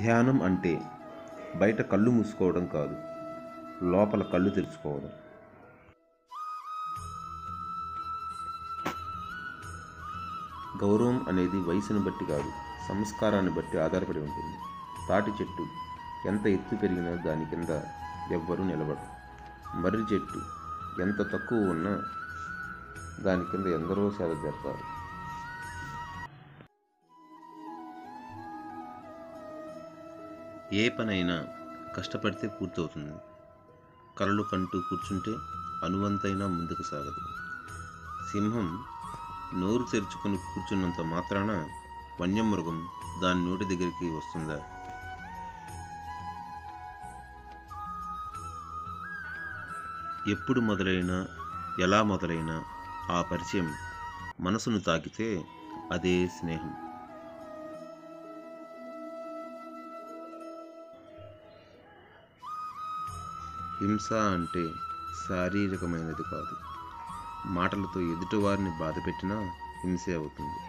ధ్యానం అంటే బయట కళ్ళు మూసుకోవడం కాదు లోపల కళ్ళు తెరుచుకోవడం. గౌరవం అనేది వయసును బట్టి కాదు సంస్కారాన్ని బట్టి ఆధారపడి ఉంటుంది. తాటి చెట్టు ఎంత ఎత్తు పెరిగినా దాని కింద ఎవ్వరూ నిలబడరు. మర్రి చెట్టు ఎంత తక్కువ ఉన్నా దాని కింద ఎందరో సేద జరుపుతారు ఏ పనైనా కష్టపడితే పూర్తవుతుంది. కలలు కంటూ కూర్చుంటే అనువంతైనా ముందుకు సాగదు. సింహం నోరు తెరుచుకొని కూర్చున్నంత మాత్రాన వన్యమృగం దాని నోటి దగ్గరికి వస్తుందా? ఎప్పుడు మొదలైనా ఎలా మొదలైనా ఆ పరిచయం మనసును తాకితే అదే స్నేహం. హింస అంటే శారీరకమైనది కాదు. మాటలతో ఎదుటివారిని బాధపెట్టినా హింసే అవుతుంది.